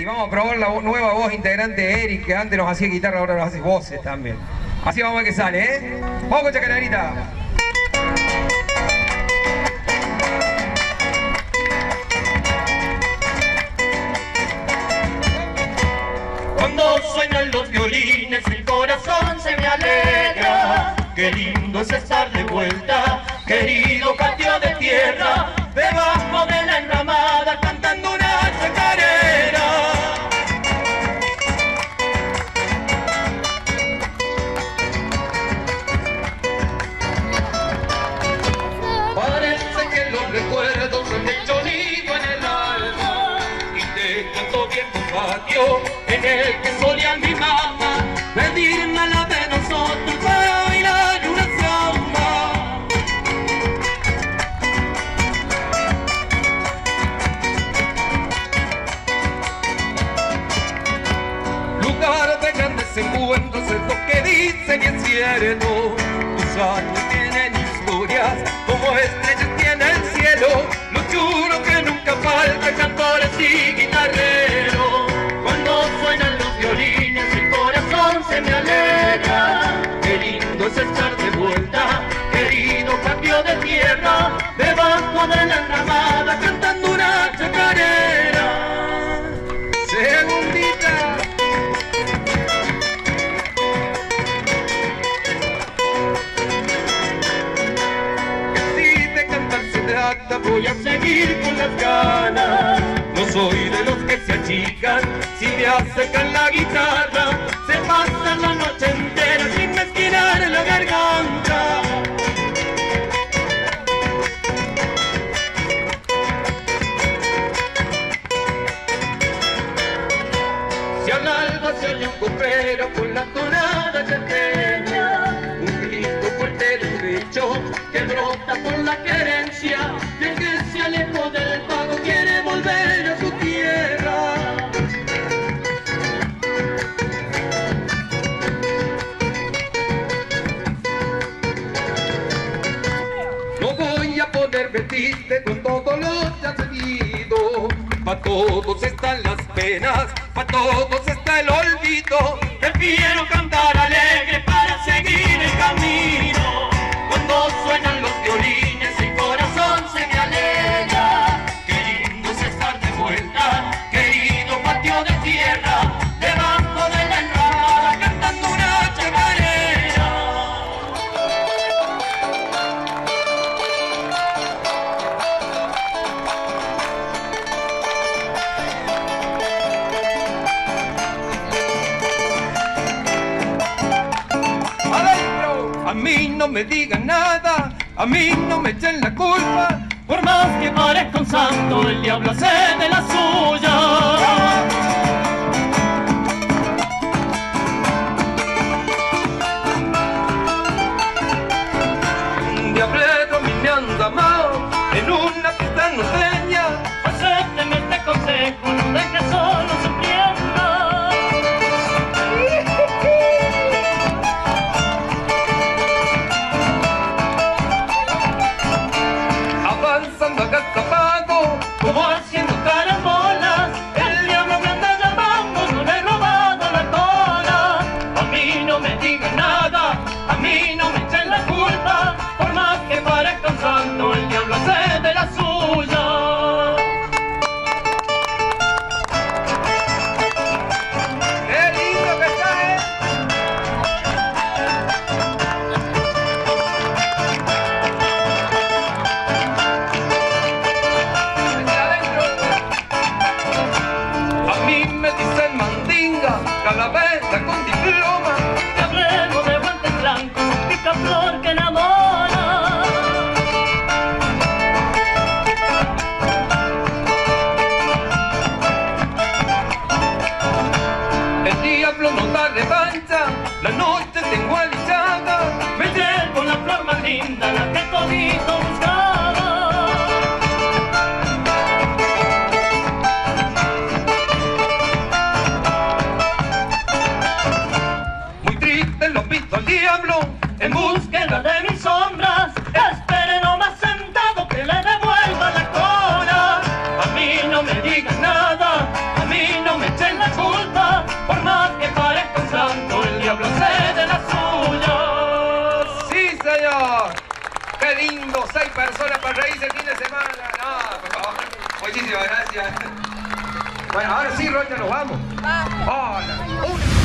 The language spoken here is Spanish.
Y vamos a probar la nueva voz integrante de Eric, que antes nos hacía guitarra, ahora nos hace voces también. Así vamos a ver qué sale, ¿eh? Vamos con Chacararita. Cuando suenan los violines el corazón se me alegra. Qué lindo es estar de vuelta, querido patio de tierra, debajo de patio en el que solía mi mamá pedirme la de nosotros para bailar una samba. Lugar de grandes encuentros es lo que dicen y es cierto. Tus años tienen historias como estrellas tiene el cielo. Echar de vuelta, querido patio de tierra, debajo de la enramada cantando una chacarera. Segundita. Si de cantar se trata, voy a seguir con las ganas. No soy de los que se achican, si me acercan la guitarra, se pasa la noche entera garganta. Si al alba se oye un copero con la tonada chaqueña, un grito fuerte del pecho que brota por la querencia, de que se alejó del triste con todo lo ya vivido. Pa' todos están las penas, pa' todos está el olvido. Prefiero cantar alegre no me digan nada, a mí no me echen la culpa. Por más que parezca un santo, el diablo hace de seis personas para reírse el fin de semana. No, por favor. Muchísimas gracias. Bueno, ahora sí, Rocha, nos vamos. Hola.